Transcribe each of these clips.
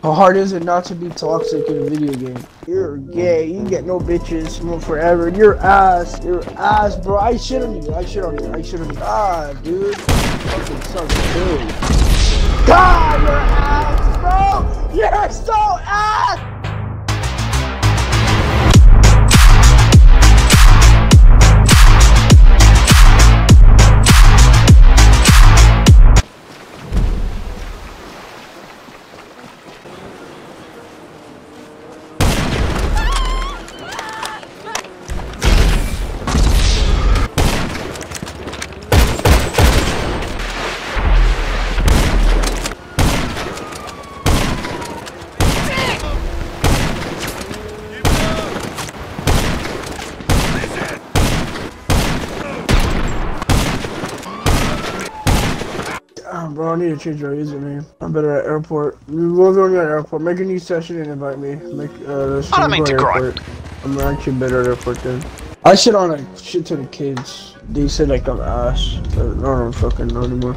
How hard is it not to be toxic in a video game? You're gay, you get no bitches no forever. Your ass, your ass, bro. I shit on you, I shit on you, I shit on you. Ah, dude. Fucking sucks too. God, your ass, bro! You're so ass! Bro, I need to change your username. I'm better at airport. We'll go to airport. Make a new session and invite me. Make uh, I don't mean to cry. I'm actually better at airport then. I shit on a shit to the kids. They said like I'm ass. I don't fucking know anymore.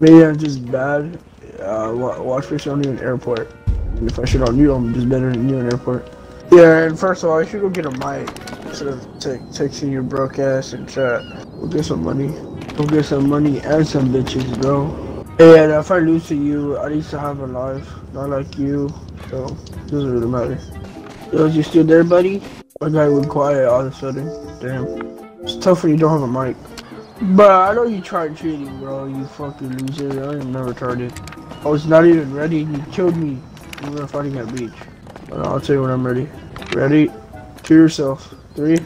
Maybe I'm just bad. Uh, watch me on you in airport. And if I shit on you, I'm just better than you in airport. Yeah, and first of all, I should go get a mic instead of texting your broke ass and chat. We'll get some money. We'll get some money and some bitches, bro. And if I lose to you, I need to have a life. Not like you. So, it doesn't really matter. Yo, you still there, buddy? My guy went quiet all of a sudden. Damn. It's tough when you don't have a mic. But I know you tried cheating, bro. You fucking loser. I ain't never it. I was not even ready. You killed me. We were fighting at beach. But I'll tell you when I'm ready. Ready? To yourself. Three.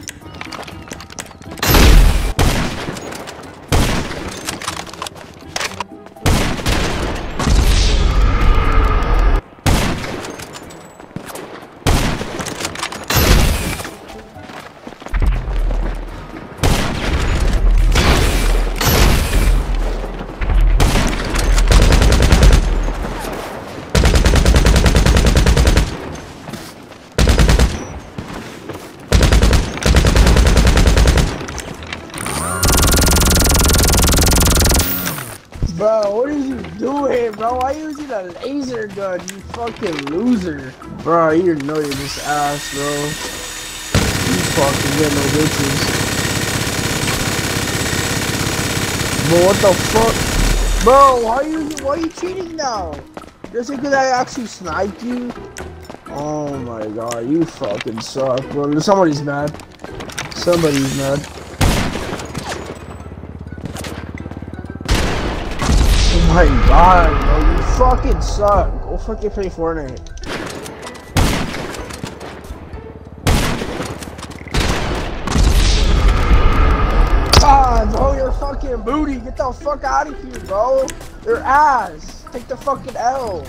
Bro, what are you doing, bro? Why are you using a laser gun, you fucking loser? Bro, you know you're just ass, bro. You fucking get no bitches. Bro, what the fuck? Bro, why are you why are you cheating now? Just because I actually sniped you? Oh my god, you fucking suck, bro. Somebody's mad. Somebody's mad. My god, bro, you fucking suck. Go fucking play Fortnite. God, bro, you're fucking booty. Get the fuck out of here, bro. Your ass. Take the fucking L.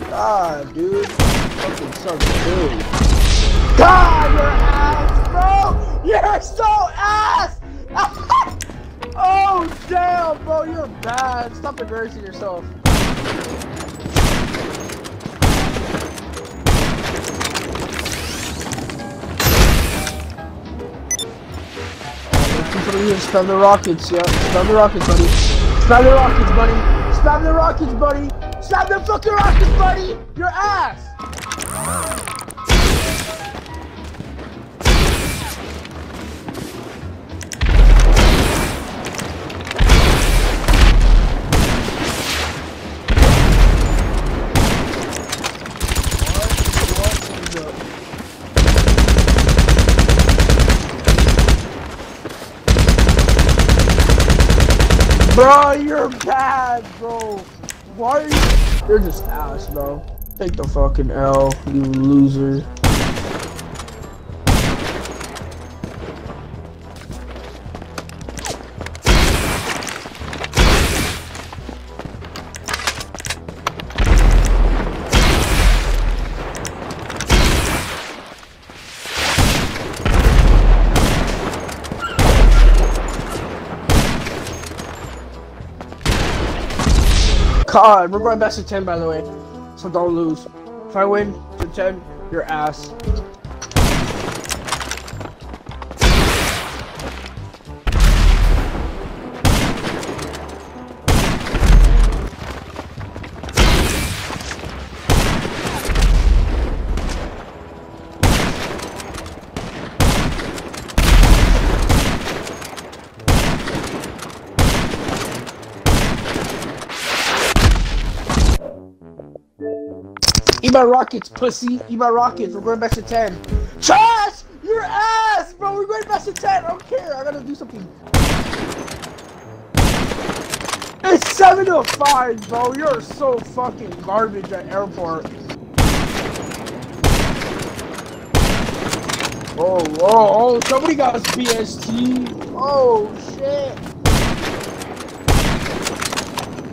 God, dude. fucking sucks, dude. God, your ass, bro. You're so ass. Oh, damn, bro, you're bad. Stop embarrassing yourself. Spam the rockets, yeah. Spam the rockets, buddy. Spam the rockets, buddy. Spam the rockets, buddy. Spam the fucking rockets, buddy. Your ass. Bro, you're bad, bro. Why are you? You're just ass, bro. Take the fucking L, you loser. God, we're going best to 10 by the way. So don't lose. If I win to 10, your ass. Eat my rockets, pussy. Eat my rockets. We're going back to 10. Trash! Your ass, bro. We're going back to 10. I don't care. I gotta do something. It's 7 to 5, bro. You're so fucking garbage at airport. Oh, oh, oh, somebody got us BST. Oh, shit.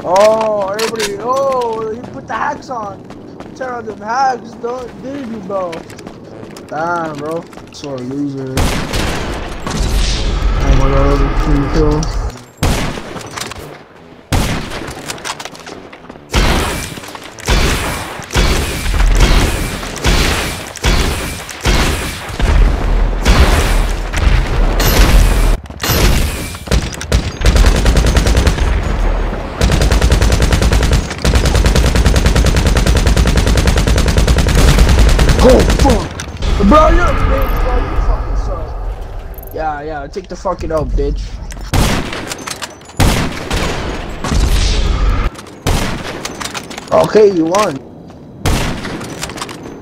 Oh, everybody, oh, you put the hacks on. Turn on them hacks, don't, did you, bro? Damn, bro. So a loser. Oh my god, free kill. Yeah, yeah, take the fucking out, bitch. Okay, you won.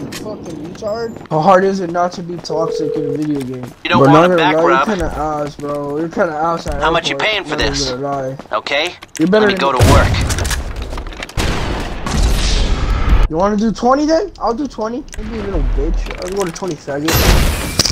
You fucking retard. How hard is it not to be toxic in a video game? You don't want a back lie, rub. You're kinda ass, bro. You're kinda ass How much you paying for this? Okay? You better Let me go to work. You wanna do 20 then? I'll do 20. You little bitch. I'll go to 20 faggot.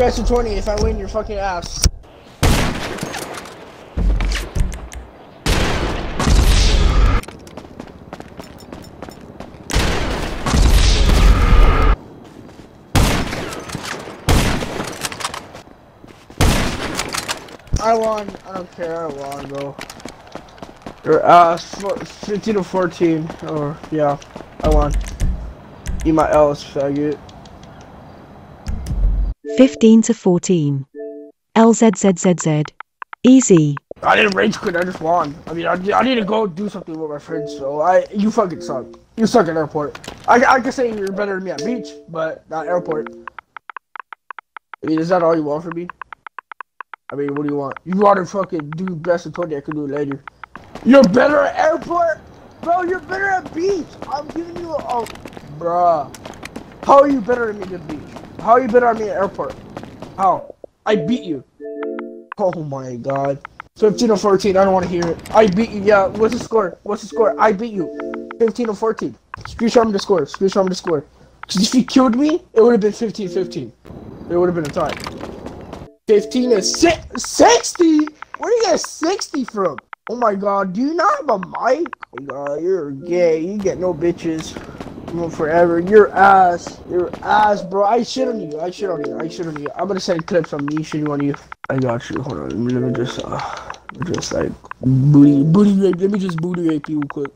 Back to 20 if I win your fucking ass. I won. I don't care. I won, bro. Four- 15 to 14. Or, yeah. I won. Eat my L's, faggot. 15 to 14. LZZZZ. Easy. I didn't rage quit, I just won. I mean, I, I need to go do something with my friends, so I, you fucking suck. You suck at airport. I, I can say you're better than me at beach, but not airport. I mean, is that all you want from me? I mean, what do you want? You want to fucking do best of 20, I can do it later. You're better at airport? Bro, you're better at beach. I'm giving you a, oh, bruh. How are you better than me at beach? How you better than me at airport? How? I beat you. Oh my god. 15 or 14, I don't want to hear it. I beat you, yeah. What's the score? What's the score? I beat you. 15 or 14. Screenshot me the score. Screenshot me the score. Because if you killed me, it would have been 15 15. It would have been a tie. 15 is si 60? Where do you get 60 from? Oh my god, do you not have a mic? Oh my god, you're gay. You get no bitches. Forever. Your ass. Your ass, bro. I shit on you. I shit on you. I shit on you. I'm gonna send clips on me shitting on you. I got you. Hold on. Let me, just, uh, just like booty, booty rape. Let me just booty rape you quick.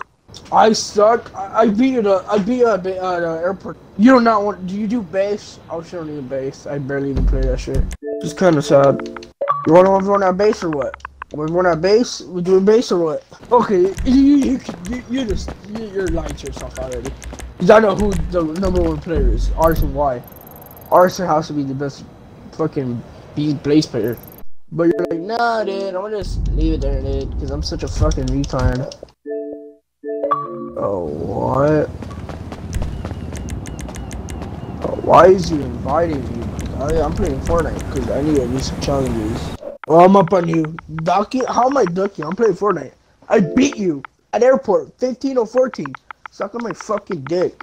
I suck. I, I beat it. The, I beat you at, uh, airport. You do not want. Do you do bass? I'll shit on you bass. I barely even play that shit. Just kind of sad. You want to run out bass or what? We're going out bass? We're doing bass or what? Okay, you you you, you, you just you, you're lying to yourself already. Cause I know who the number one player is. Arson why? Arson has to be the best fucking beat bass player. But you're like, nah, dude. I'm gonna just leave it there, dude. Cause I'm such a fucking retard. Oh what? Oh, why is you inviting me? I, I'm playing Fortnite because I need to do some challenges. Oh, I'm up on you. Ducky? How am I ducking? I'm playing Fortnite. I beat you at airport, 15 or 14. Suck on my fucking dick.